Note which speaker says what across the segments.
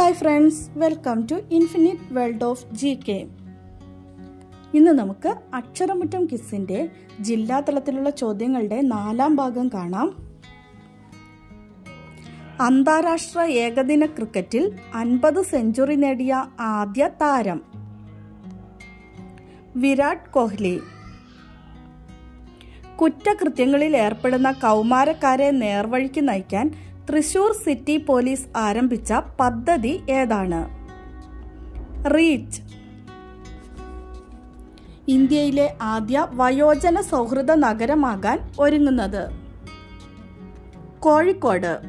Speaker 1: Hi friends welcome to infinite world of G K. ഇന്ന് നമുക്ക് അക്ഷരമുറ്റം കിസിന്റെ ജില്ലാ തലത്തിലുള്ള ചോദ്യങ്ങളുടെ നാലാം ഭാഗം കാണാം. അന്താരാഷ്ട്ര ഏകദിന ക്രിക്കറ്റിൽ അൻപത് സെഞ്ചുറി നേടിയ ആദ്യ താരം വിരാട് കോഹ്ലി. കുറ്റകൃത്യങ്ങളിൽ ഏർപ്പെടുന്ന കൗമാരക്കാരെ നേർവഴിക്ക് നയിക്കാൻ തൃശൂർ സിറ്റി പോലീസ് ആരംഭിച്ച പദ്ധതി ഏതാണ്? റീച്ച്. ഇന്ത്യയിലെ ആദ്യ വയോജന സൗഹൃദ നഗരമാകാൻ ഒരുങ്ങുന്നത്. കോഴിക്കോട്.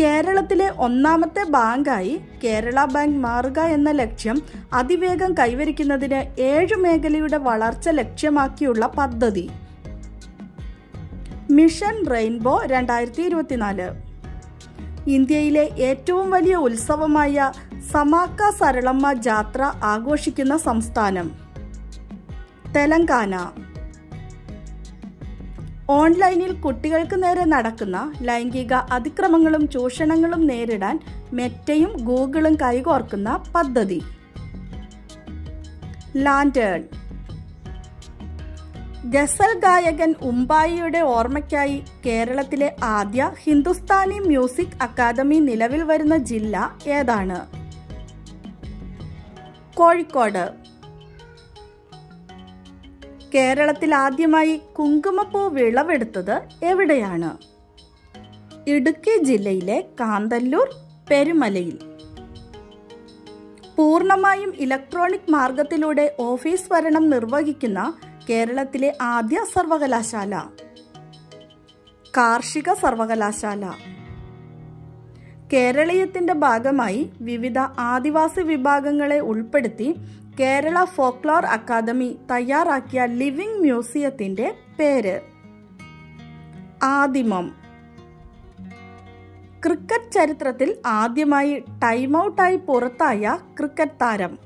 Speaker 1: കേരളത്തിലെ ഒന്നാമത്തെ ബാങ്കായി കേരള ബാങ്ക് മാറുക എന്ന ലക്ഷ്യം അതിവേഗം കൈവരിക്കുന്നതിന് ഏഴു മേഖലയുടെ വളർച്ച ലക്ഷ്യമാക്കിയുള്ള പദ്ധതി. മിഷൻ റെയിൻബോ രണ്ടായിരത്തി ഇരുപത്തിനാല് ഇന്ത്യയിലെ ഏറ്റവും വലിയ ഉത്സവമായ സമാക്ക സരളമ്മ ജാത്ര ആഘോഷിക്കുന്ന സംസ്ഥാനം തെലങ്കാന. ഓൺലൈനിൽ കുട്ടികൾക്ക് നേരെ നടക്കുന്ന ലൈംഗിക അതിക്രമങ്ങളും ചൂഷണങ്ങളും നേരിടാൻ മെറ്റയും ഗൂഗിളും കൈകോർക്കുന്ന പദ്ധതി. ലാൻഡേൺ ഗസൽ ഗായകൻ ഉമ്പായിയുടെ ഓർമ്മയ്ക്കായി കേരളത്തിലെ ആദ്യ ഹിന്ദുസ്ഥാനി മ്യൂസിക് അക്കാദമി നിലവിൽ വരുന്ന ജില്ല ഏതാണ്? കോഴിക്കോട്. കേരളത്തിൽ ആദ്യമായി കുങ്കുമപ്പൂ വിളവെടുത്തത് എവിടെയാണ്? ഇടുക്കി ജില്ലയിലെ കാന്തല്ലൂർ പെരുമലയിൽ. പൂർണമായും ഇലക്ട്രോണിക് മാർഗത്തിലൂടെ ഓഫീസ് ഭരണം നിർവഹിക്കുന്ന കേരളത്തിലെ ആദ്യ സർവകലാശാല. കാർഷിക സർവകലാശാല. കേരളീയത്തിന്റെ ഭാഗമായി വിവിധ ആദിവാസി വിഭാഗങ്ങളെ ഉൾപ്പെടുത്തി കേരള ഫോക്ലോർ അക്കാദമി തയ്യാറാക്കിയ ലിവിംഗ് മ്യൂസിയത്തിന്റെ പേര്. ആദിമം. ക്രിക്കറ്റ് ചരിത്രത്തിൽ ആദ്യമായി ടൈം ഔട്ടായി പുറത്തായ ക്രിക്കറ്റ് താരം.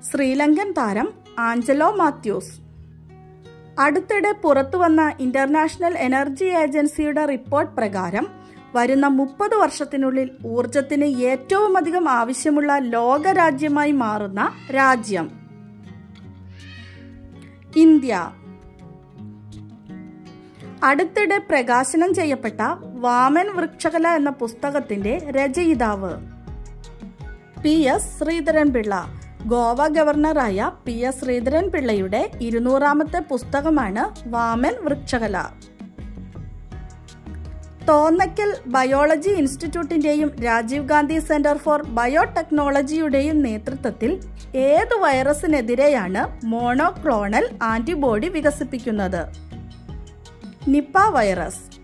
Speaker 1: ശ്രീലങ്കൻ താരം ആഞ്ചലോ മാത്യൂസ്. അടുത്തിടെ പുറത്തുവന്ന ഇന്റർനാഷണൽ എനർജി ഏജൻസിയുടെ റിപ്പോർട്ട് പ്രകാരം വരുന്ന മുപ്പത് വർഷത്തിനുള്ളിൽ ഊർജത്തിന് ഏറ്റവും അധികം ആവശ്യമുള്ള ലോകരാജ്യമായി മാറുന്ന രാജ്യം. ഇന്ത്യ. അടുത്തിടെ പ്രകാശനം ചെയ്യപ്പെട്ട വാമൻ വൃക്ഷകല എന്ന പുസ്തകത്തിന്റെ രചയിതാവ്. P S Sreedharan Pillai. Goa ഗവർണറായ പി എസ് ശ്രീധരൻ പിള്ളയുടെ ഇരുന്നൂറാമത്തെ പുസ്തകമാണ് വാമൻ വൃക്ഷകല. തോന്നക്കൽ ബയോളജി ഇൻസ്റ്റിറ്റ്യൂട്ടിന്റെയും രാജീവ് ഗാന്ധി സെന്റർ ഫോർ ബയോടെക്നോളജിയുടെയും നേതൃത്വത്തിൽ ഏത് വൈറസിനെതിരെയാണ് മോണോക്ലോണൽ ആന്റിബോഡി വികസിപ്പിക്കുന്നത്? നിപ്പ വൈറസ്.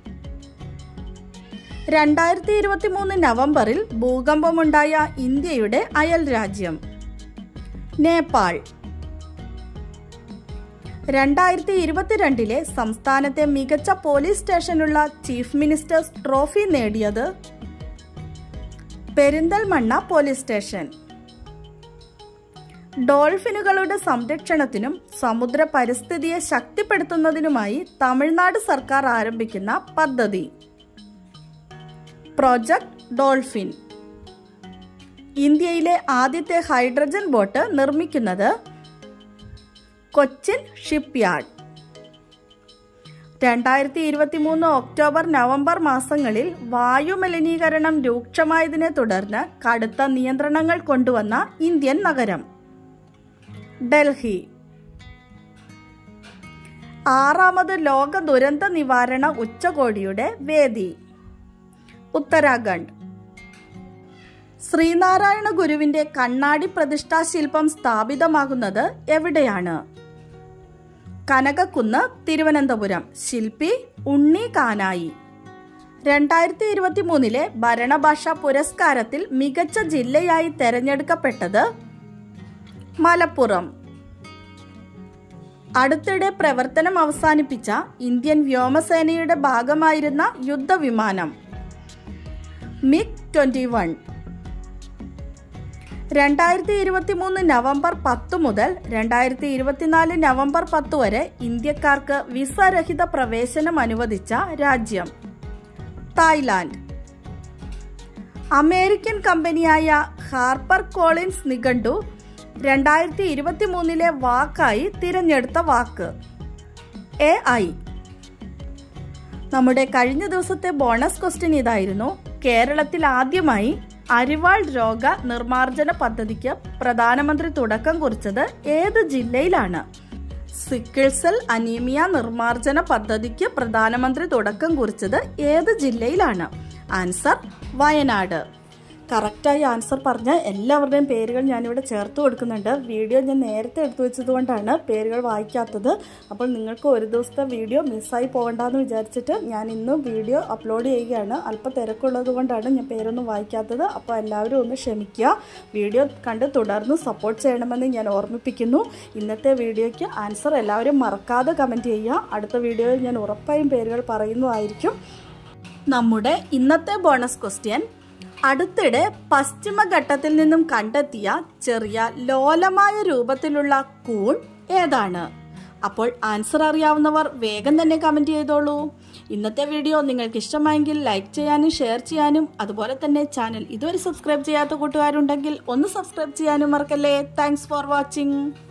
Speaker 1: രണ്ടായിരത്തി ഇരുപത്തി മൂന്ന് നവംബറിൽ ഭൂകമ്പമുണ്ടായ ഇന്ത്യയുടെ അയൽ രാജ്യം. നേപ്പാൾ. രണ്ടായിരത്തി ഇരുപത്തിരണ്ടിലെ സംസ്ഥാനത്തെ മികച്ച പോലീസ് സ്റ്റേഷനുള്ള ചീഫ് മിനിസ്റ്റേഴ്സ് ട്രോഫി നേടിയത് പെരിന്തൽമണ്ണ പോലീസ് സ്റ്റേഷൻ. ഡോൾഫിനുകളുടെ സംരക്ഷണത്തിനും സമുദ്ര പരിസ്ഥിതിയെ ശക്തിപ്പെടുത്തുന്നതിനുമായി തമിഴ്നാട് സർക്കാർ ആരംഭിക്കുന്ന പദ്ധതി. Project dolphin. ഇന്ത്യയിലെ ആദ്യത്തെ ഹൈഡ്രജൻ ബോട്ട് നിർമ്മിക്കുന്നത് കൊച്ചിൻ ഷിപ്പ്യാർഡ്. രണ്ടായിരത്തി ഇരുപത്തി മൂന്ന് ഒക്ടോബർ നവംബർ മാസങ്ങളിൽ വായുമലിനീകരണം രൂക്ഷമായതിനെ തുടർന്ന് കടുത്ത നിയന്ത്രണങ്ങൾ കൊണ്ടുവന്ന ഇന്ത്യൻ നഗരം ഡൽഹി. ആറാമത് ലോക ദുരന്ത നിവാരണ ഉച്ചകോടിയുടെ വേദി ഉത്തരാഖണ്ഡ്. ശ്രീനാരായണ ഗുരുവിന്റെ കണ്ണാടി പ്രതിഷ്ഠാ ശില്പം സ്ഥാപിതമാകുന്നത് എവിടെയാണ്? കനകക്കുന്ന് തിരുവനന്തപുരം. ശില്പി ഉണ്ണി കാനായി. രണ്ടായിരത്തി ഇരുപത്തി മൂന്നിലെ ഭരണഭാഷാ പുരസ്കാരത്തിൽ മികച്ച ജില്ലയായി തെരഞ്ഞെടുക്കപ്പെട്ടത് മലപ്പുറം. അടുത്തിടെ പ്രവർത്തനം അവസാനിപ്പിച്ച ഇന്ത്യൻ വ്യോമസേനയുടെ ഭാഗമായിരുന്ന യുദ്ധവിമാനം. മിഗ് ട്വന്റി രണ്ടായിരത്തി ഇരുപത്തി മൂന്ന് നവംബർ പത്ത് മുതൽ രണ്ടായിരത്തി ഇരുപത്തിനാല് നവംബർ പത്ത് വരെ ഇന്ത്യക്കാർക്ക് വിസ രഹിത പ്രവേശനം അനുവദിച്ച രാജ്യം. തായ്ലാന്റ് അമേരിക്കൻ കമ്പനിയായ ഹാർപ്പർ കോളിൻസ് നിഘണ്ടു രണ്ടായിരത്തി ഇരുപത്തി മൂന്നിലെ വാക്കായി തിരഞ്ഞെടുത്ത വാക്ക്. A I. നമ്മുടെ കഴിഞ്ഞ ദിവസത്തെ ബോണസ് ക്വസ്റ്റ്യൻ ഇതായിരുന്നു. കേരളത്തിൽ ആദ്യമായി അരിവാൾ രോഗ നിർമാർജന പദ്ധതിക്ക് പ്രധാനമന്ത്രി തുടക്കം കുറിച്ചത് ഏത് ജില്ലയിലാണ്? സിക്കിൾ സെൽ അനീമിയ നിർമാർജന പദ്ധതിക്ക് പ്രധാനമന്ത്രി തുടക്കം കുറിച്ചത് ഏത് ജില്ലയിലാണ്? ആൻസർ വയനാട്. കറക്റ്റായി ആൻസർ പറഞ്ഞ എല്ലാവരുടെയും പേരുകൾ ഞാനിവിടെ ചേർത്ത് കൊടുക്കുന്നുണ്ട്. വീഡിയോ ഞാൻ നേരത്തെ എടുത്തു വെച്ചതുകൊണ്ടാണ് പേരുകൾ വായിക്കാത്തത്. അപ്പോൾ നിങ്ങൾക്ക് ഒരു ദിവസത്തെ വീഡിയോ മിസ്സായി പോകണ്ടെന്ന് വിചാരിച്ചിട്ട് ഞാൻ ഇന്ന് വീഡിയോ അപ്ലോഡ് ചെയ്യുകയാണ്. അല്പം തിരക്കുള്ളത് കൊണ്ടാണ് ഞാൻ പേരൊന്നും വായിക്കാത്തത്. അപ്പോൾ എല്ലാവരും ഒന്ന് ക്ഷമിക്കുക. വീഡിയോ കണ്ട് തുടർന്ന് സപ്പോർട്ട് ചെയ്യണമെന്ന് ഞാൻ ഓർമ്മിപ്പിക്കുന്നു. ഇന്നത്തെ വീഡിയോയ്ക്ക് ആൻസർ എല്ലാവരും മറക്കാതെ കമന്റ് ചെയ്യുക. അടുത്ത വീഡിയോയിൽ ഞാൻ ഉറപ്പായും പേരുകൾ പറയുന്നതായിരിക്കും. നമ്മുടെ ഇന്നത്തെ ബോണസ് ക്വസ്റ്റ്യൻ അടുത്തിടെ പശ്ചിമഘട്ടത്തിൽ നിന്നും കണ്ടെത്തിയ ചെറിയ ലോലമായ രൂപത്തിലുള്ള കൂൺ ഏതാണ്? അപ്പോൾ ആൻസർ അറിയാവുന്നവർ വേഗം തന്നെ കമന്റ് ചെയ്തോളൂ. ഇന്നത്തെ വീഡിയോ നിങ്ങൾക്ക് ഇഷ്ടമായെങ്കിൽ ലൈക്ക് ചെയ്യാനും ഷെയർ ചെയ്യാനും അതുപോലെ തന്നെ ചാനൽ ഇതുവരെ സബ്സ്ക്രൈബ് ചെയ്യാത്ത കൂട്ടുകാരുണ്ടെങ്കിൽ ഒന്ന് സബ്സ്ക്രൈബ് ചെയ്യാനും മറക്കല്ലേ. Thanks for watching